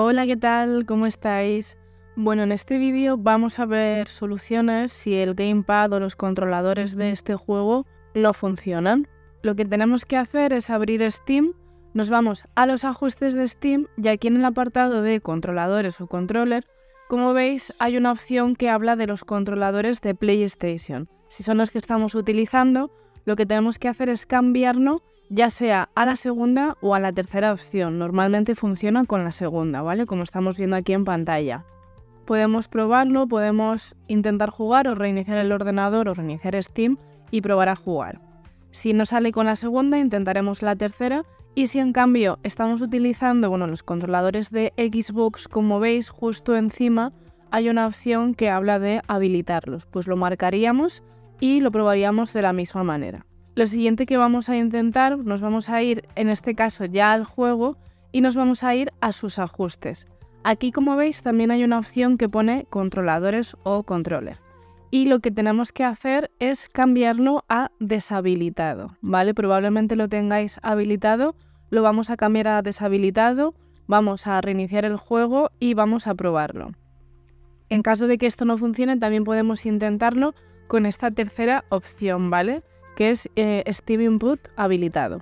Hola, ¿qué tal? ¿Cómo estáis? Bueno, en este vídeo vamos a ver soluciones si el gamepad o los controladores de este juego no funcionan. Lo que tenemos que hacer es abrir Steam, nos vamos a los ajustes de Steam y aquí en el apartado de controladores o controller, como veis hay una opción que habla de los controladores de PlayStation. Si son los que estamos utilizando, lo que tenemos que hacer es cambiarlo ya sea a la segunda o a la tercera opción. Normalmente funciona con la segunda, ¿vale? Como estamos viendo aquí en pantalla. Podemos probarlo, podemos intentar jugar o reiniciar el ordenador o reiniciar Steam y probar a jugar. Si no sale con la segunda, intentaremos la tercera y si en cambio estamos utilizando bueno, los controladores de Xbox, como veis, justo encima hay una opción que habla de habilitarlos. Pues lo marcaríamos y lo probaríamos de la misma manera. Lo siguiente que vamos a intentar, nos vamos a ir en este caso ya al juego y nos vamos a ir a sus ajustes. Aquí como veis también hay una opción que pone controladores o controller. Y lo que tenemos que hacer es cambiarlo a deshabilitado, ¿vale? Probablemente lo tengáis habilitado, lo vamos a cambiar a deshabilitado, vamos a reiniciar el juego y vamos a probarlo. En caso de que esto no funcione, también podemos intentarlo con esta tercera opción, ¿vale? Que es eh, Steam Input habilitado.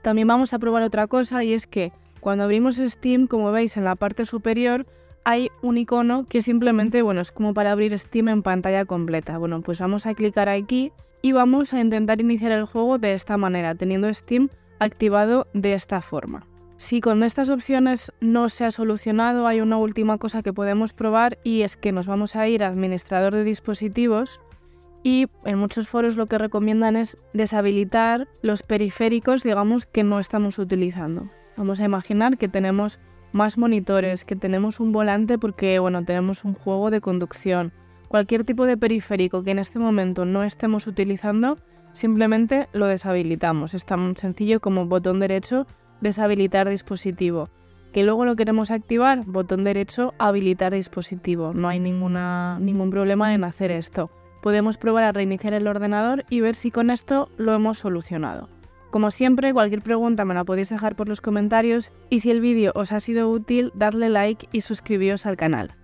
También vamos a probar otra cosa y es que cuando abrimos Steam, como veis en la parte superior, hay un icono que simplemente, bueno, es como para abrir Steam en pantalla completa. Bueno, pues vamos a clicar aquí y vamos a intentar iniciar el juego de esta manera, teniendo Steam activado de esta forma. Si con estas opciones no se ha solucionado, hay una última cosa que podemos probar y es que nos vamos a ir a administrador de dispositivos y en muchos foros lo que recomiendan es deshabilitar los periféricos, digamos, que no estamos utilizando. Vamos a imaginar que tenemos más monitores, que tenemos un volante porque, bueno, tenemos un juego de conducción. Cualquier tipo de periférico que en este momento no estemos utilizando, simplemente lo deshabilitamos. Es tan sencillo como botón derecho, deshabilitar dispositivo. Que luego lo queremos activar, botón derecho, habilitar dispositivo. No hay ninguna, ningún problema en hacer esto podemos probar a reiniciar el ordenador y ver si con esto lo hemos solucionado. Como siempre, cualquier pregunta me la podéis dejar por los comentarios y si el vídeo os ha sido útil, dadle like y suscribíos al canal.